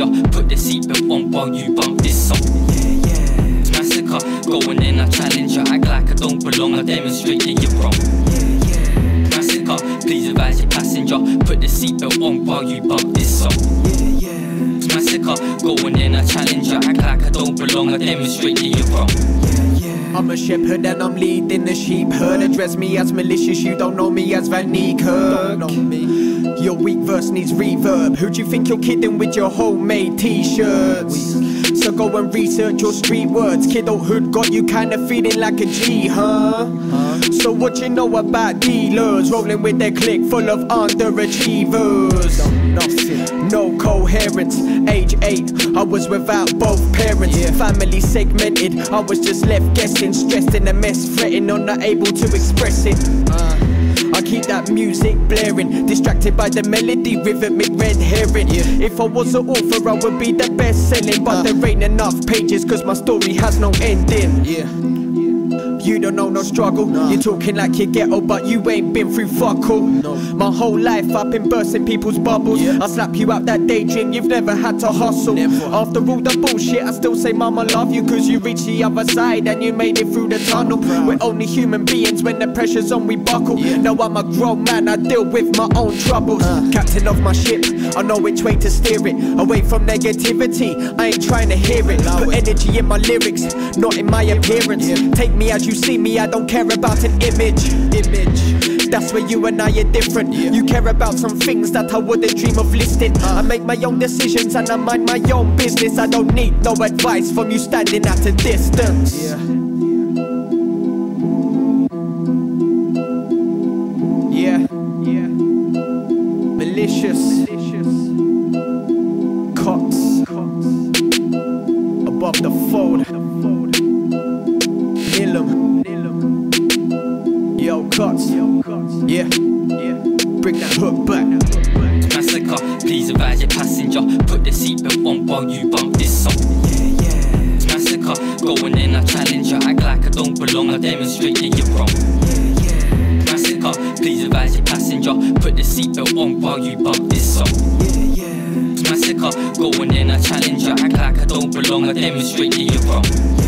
Put the seatbelt on while you bump this song. Yeah, yeah. It's massacre, going in, I challenge ya. Act like I don't belong, I demonstrate that you're wrong. Yeah, yeah. Massacre, please advise your passenger. Put the seatbelt on while you bump this song. Yeah, yeah. It's massacre, going in, I challenge ya. Act like I don't belong, I demonstrate that you're wrong. I'm a shepherd and I'm leading the sheep herd. Address me as malicious, you don't know me as Van Niekerk. Your weak verse needs reverb. Who do you think you're kidding with your homemade t-shirts? So go and research your street words. Kiddohood got you kinda feeling like a G, huh? So what you know about dealers rolling with their clique full of underachievers? Nothing. No coherence. Age eight, I was without both parents. Family segmented. I was just left guessing, stressed in a mess, fretting, or not able to express it. Uh. I keep that music blaring, distracted by the melody, rhythmic red herring. If I was an author, I would be the best selling, but uh. there ain't enough pages, cause my story has no ending. You don't know no struggle. You're talking like you're ghetto, but you ain't been through fuck all. My whole life I've been bursting people's bubbles. I slap you out that daydream, you've never had to hustle. After all the bullshit, I still say, Mama, love you, cause you reached the other side and you made it through the tunnel. We're only human beings when the pressure's on, we buckle. Now I'm a grown man, I deal with my own troubles. Captain of my ship, I know which way to steer it. Away from negativity, I ain't trying to hear it. Put energy in my lyrics, not in my appearance. Take me as you see me, I don't care about an image. Image. That's where you and I are different. You care about some things that I wouldn't dream of listing. Uh-huh. I make my own decisions and I mind my own business. I don't need no advice from you standing at a distance. Yeah, yeah. Malicious. Cotz. Above the fold. Cotz. Yeah, yeah. Bring that hook back. Massacre, please advise your passenger. Put the seatbelt on while you bump this song. Yeah, yeah. Massacre, going in, I challenge you, act like I don't belong, I demonstrate that you're wrong. Yeah, yeah. Massacre, please advise your passenger. Put the seatbelt on while you bump this song. Yeah, yeah. Massacre, going in, I challenge you, act like I don't belong, I demonstrate that you're wrong.